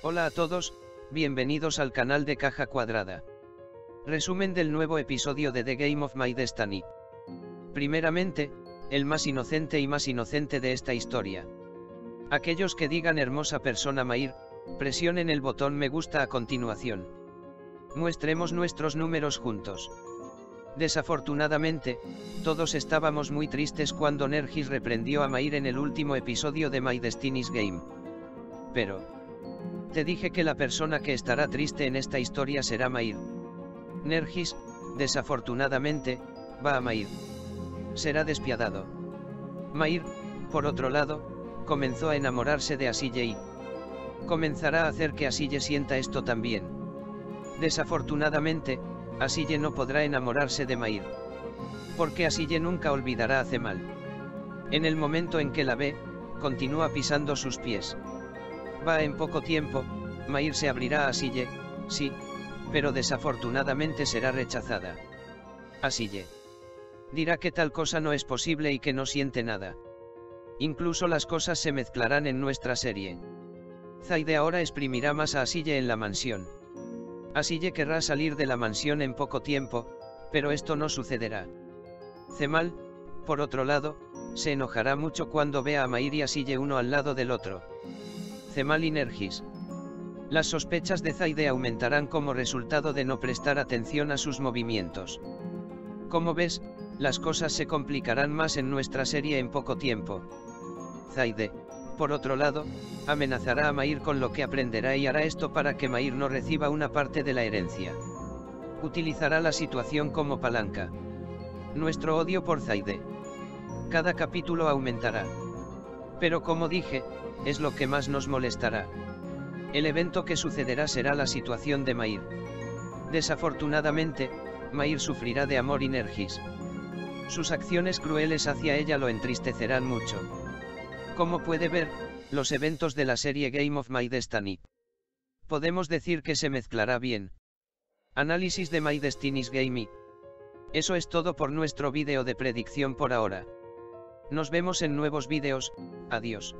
Hola a todos, bienvenidos al canal de Caja Cuadrada. Resumen del nuevo episodio de The Game of My Destiny. Primeramente, el más inocente y más inocente de esta historia. Aquellos que digan hermosa persona Mair, presionen el botón me gusta a continuación. Muestremos nuestros números juntos. Desafortunadamente, todos estábamos muy tristes cuando Nergis reprendió a Mair en el último episodio de My Destiny's Game. Pero... Te dije que la persona que estará triste en esta historia será Mair. Nergis, desafortunadamente, va a Mair. Será despiadado. Mair, por otro lado, comenzó a enamorarse de Asille y comenzará a hacer que Asille sienta esto también. Desafortunadamente, Asille no podrá enamorarse de Mair. Porque Asille nunca olvidará a Cemal. En el momento en que la ve, continúa pisando sus pies. Va en poco tiempo, Mair se abrirá a Asille, sí, pero desafortunadamente será rechazada. Asille. Dirá que tal cosa no es posible y que no siente nada. Incluso las cosas se mezclarán en nuestra serie. Zaide ahora exprimirá más a Asille en la mansión. Asille querrá salir de la mansión en poco tiempo, pero esto no sucederá. Cemal, por otro lado, se enojará mucho cuando vea a Mair y Asille uno al lado del otro. Cemal y Nergis. Las sospechas de Zaide aumentarán como resultado de no prestar atención a sus movimientos. Como ves, las cosas se complicarán más en nuestra serie en poco tiempo. Zaide, por otro lado, amenazará a Mair con lo que aprenderá y hará esto para que Mair no reciba una parte de la herencia. Utilizará la situación como palanca. Nuestro odio por Zaide. Cada capítulo aumentará. Pero como dije, es lo que más nos molestará. El evento que sucederá será la situación de Mair. Desafortunadamente, Mair sufrirá de amor y Nergis. Sus acciones crueles hacia ella lo entristecerán mucho. Como puede ver, los eventos de la serie Game of My Destiny. Podemos decir que se mezclará bien. Análisis de My Destiny's Game Eso es todo por nuestro vídeo de predicción por ahora. Nos vemos en nuevos vídeos, adiós.